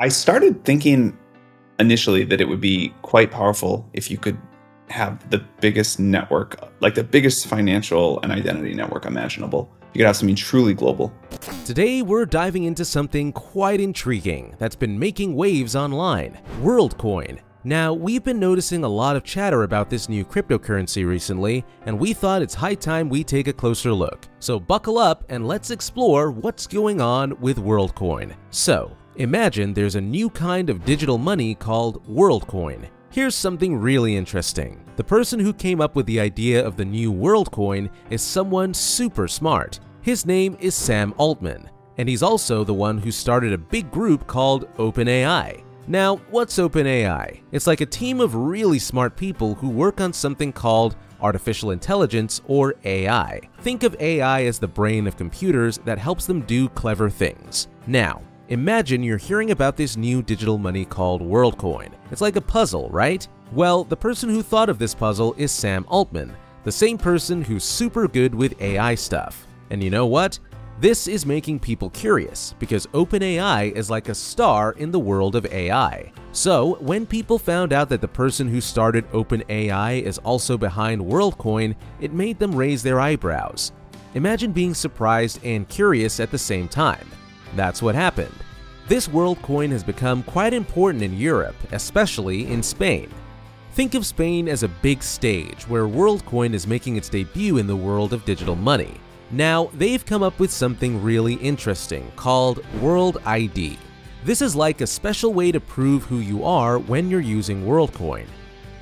I started thinking initially that it would be quite powerful if you could have the biggest network, like the biggest financial and identity network imaginable. You could have something truly global. Today, we're diving into something quite intriguing that's been making waves online WorldCoin. Now, we've been noticing a lot of chatter about this new cryptocurrency recently, and we thought it's high time we take a closer look. So buckle up and let's explore what's going on with WorldCoin. So, Imagine there's a new kind of digital money called WorldCoin. Here's something really interesting. The person who came up with the idea of the new WorldCoin is someone super smart. His name is Sam Altman, and he's also the one who started a big group called OpenAI. Now, what's OpenAI? It's like a team of really smart people who work on something called artificial intelligence or AI. Think of AI as the brain of computers that helps them do clever things. Now, Imagine you're hearing about this new digital money called WorldCoin. It's like a puzzle, right? Well, the person who thought of this puzzle is Sam Altman, the same person who's super good with AI stuff. And you know what? This is making people curious because OpenAI is like a star in the world of AI. So, when people found out that the person who started OpenAI is also behind WorldCoin, it made them raise their eyebrows. Imagine being surprised and curious at the same time. That's what happened. This world coin has become quite important in Europe, especially in Spain. Think of Spain as a big stage where WorldCoin is making its debut in the world of digital money. Now, they've come up with something really interesting called World ID. This is like a special way to prove who you are when you're using WorldCoin.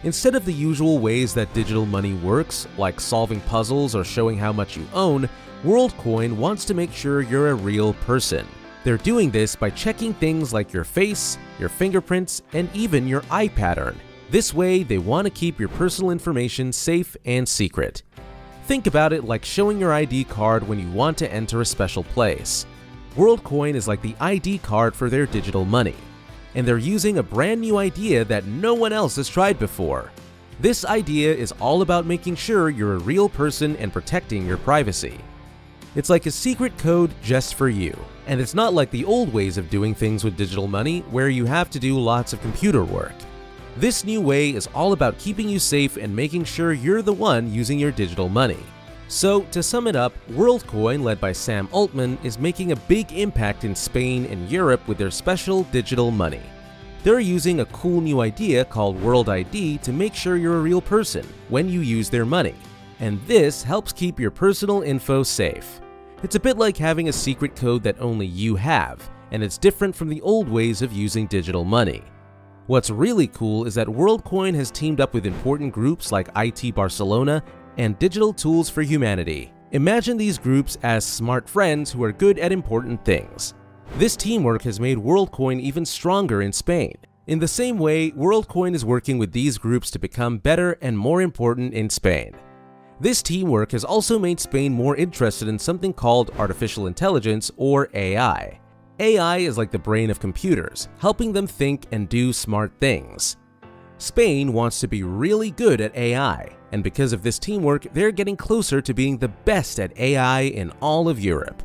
Instead of the usual ways that digital money works, like solving puzzles or showing how much you own, WorldCoin wants to make sure you're a real person. They're doing this by checking things like your face, your fingerprints, and even your eye pattern. This way, they want to keep your personal information safe and secret. Think about it like showing your ID card when you want to enter a special place. WorldCoin is like the ID card for their digital money, and they're using a brand new idea that no one else has tried before. This idea is all about making sure you're a real person and protecting your privacy. It's like a secret code just for you. And it's not like the old ways of doing things with digital money where you have to do lots of computer work. This new way is all about keeping you safe and making sure you're the one using your digital money. So, to sum it up, WorldCoin, led by Sam Altman, is making a big impact in Spain and Europe with their special digital money. They're using a cool new idea called World ID to make sure you're a real person when you use their money, and this helps keep your personal info safe. It's a bit like having a secret code that only you have, and it's different from the old ways of using digital money. What's really cool is that WorldCoin has teamed up with important groups like IT Barcelona and Digital Tools for Humanity. Imagine these groups as smart friends who are good at important things. This teamwork has made WorldCoin even stronger in Spain. In the same way, WorldCoin is working with these groups to become better and more important in Spain. This teamwork has also made Spain more interested in something called artificial intelligence or AI. AI is like the brain of computers, helping them think and do smart things. Spain wants to be really good at AI, and because of this teamwork, they're getting closer to being the best at AI in all of Europe.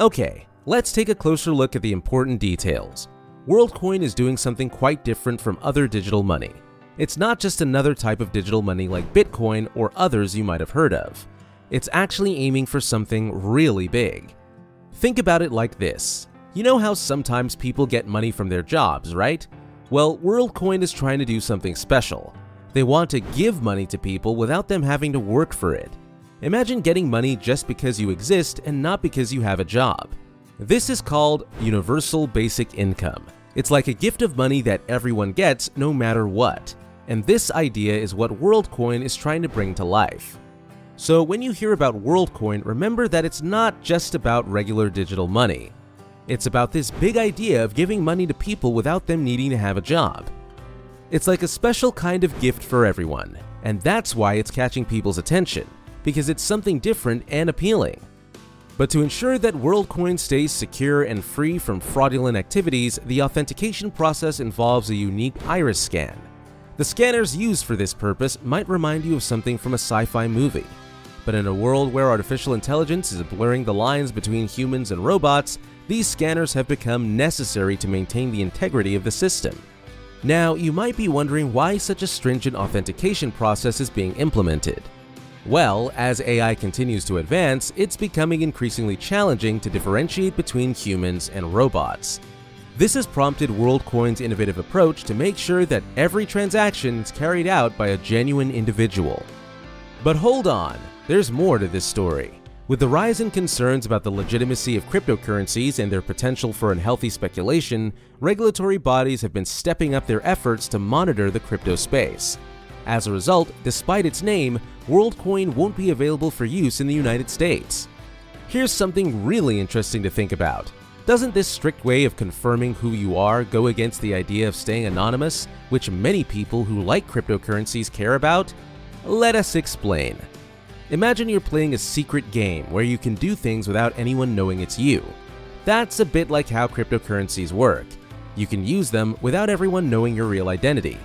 Okay, let's take a closer look at the important details. WorldCoin is doing something quite different from other digital money. It's not just another type of digital money like Bitcoin or others you might have heard of. It's actually aiming for something really big. Think about it like this. You know how sometimes people get money from their jobs, right? Well, WorldCoin is trying to do something special. They want to give money to people without them having to work for it. Imagine getting money just because you exist and not because you have a job. This is called Universal Basic Income. It's like a gift of money that everyone gets no matter what. And this idea is what WorldCoin is trying to bring to life. So when you hear about WorldCoin, remember that it's not just about regular digital money. It's about this big idea of giving money to people without them needing to have a job. It's like a special kind of gift for everyone, and that's why it's catching people's attention, because it's something different and appealing. But to ensure that WorldCoin stays secure and free from fraudulent activities, the authentication process involves a unique iris scan. The scanners used for this purpose might remind you of something from a sci-fi movie. But in a world where artificial intelligence is blurring the lines between humans and robots, these scanners have become necessary to maintain the integrity of the system. Now, you might be wondering why such a stringent authentication process is being implemented. Well, as AI continues to advance, it's becoming increasingly challenging to differentiate between humans and robots. This has prompted WorldCoin's innovative approach to make sure that every transaction is carried out by a genuine individual. But hold on, there's more to this story. With the rise in concerns about the legitimacy of cryptocurrencies and their potential for unhealthy speculation, regulatory bodies have been stepping up their efforts to monitor the crypto space. As a result, despite its name, WorldCoin won't be available for use in the United States. Here's something really interesting to think about. Doesn't this strict way of confirming who you are go against the idea of staying anonymous, which many people who like cryptocurrencies care about? Let us explain. Imagine you're playing a secret game where you can do things without anyone knowing it's you. That's a bit like how cryptocurrencies work. You can use them without everyone knowing your real identity.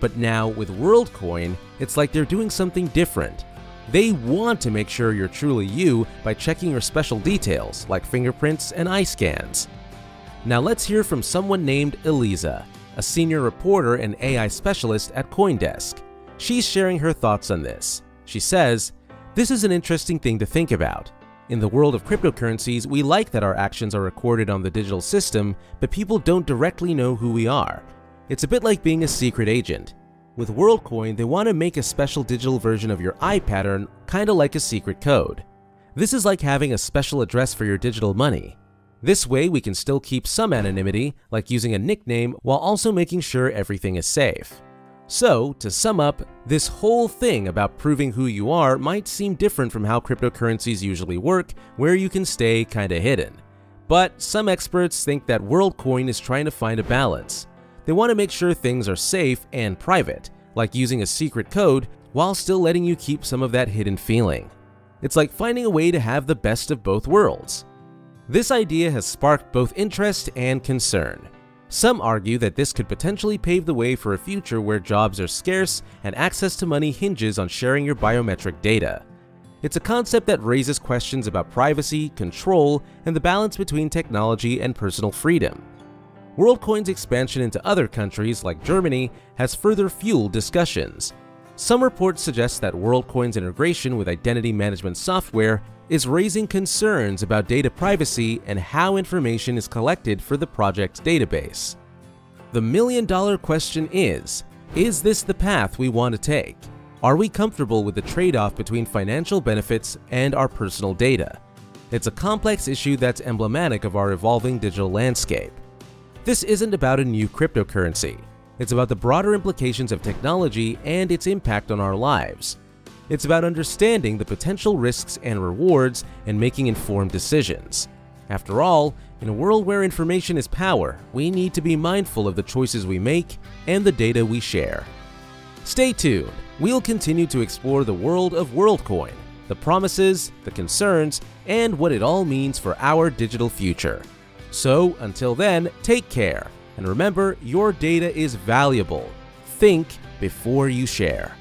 But now with WorldCoin, it's like they're doing something different. They want to make sure you're truly you by checking your special details like fingerprints and eye scans. Now let's hear from someone named Eliza, a senior reporter and AI specialist at Coindesk. She's sharing her thoughts on this. She says, This is an interesting thing to think about. In the world of cryptocurrencies, we like that our actions are recorded on the digital system, but people don't directly know who we are, it's a bit like being a secret agent. With WorldCoin, they want to make a special digital version of your eye pattern, kinda like a secret code. This is like having a special address for your digital money. This way, we can still keep some anonymity, like using a nickname, while also making sure everything is safe. So, to sum up, this whole thing about proving who you are might seem different from how cryptocurrencies usually work, where you can stay kinda hidden. But some experts think that WorldCoin is trying to find a balance. They want to make sure things are safe and private, like using a secret code while still letting you keep some of that hidden feeling. It's like finding a way to have the best of both worlds. This idea has sparked both interest and concern. Some argue that this could potentially pave the way for a future where jobs are scarce and access to money hinges on sharing your biometric data. It's a concept that raises questions about privacy, control, and the balance between technology and personal freedom. WorldCoin's expansion into other countries like Germany has further fueled discussions. Some reports suggest that WorldCoin's integration with identity management software is raising concerns about data privacy and how information is collected for the project's database. The million dollar question is, is this the path we want to take? Are we comfortable with the trade-off between financial benefits and our personal data? It's a complex issue that's emblematic of our evolving digital landscape. This isn't about a new cryptocurrency. It's about the broader implications of technology and its impact on our lives. It's about understanding the potential risks and rewards and making informed decisions. After all, in a world where information is power, we need to be mindful of the choices we make and the data we share. Stay tuned. We'll continue to explore the world of WorldCoin, the promises, the concerns, and what it all means for our digital future. So until then, take care. And remember, your data is valuable. Think before you share.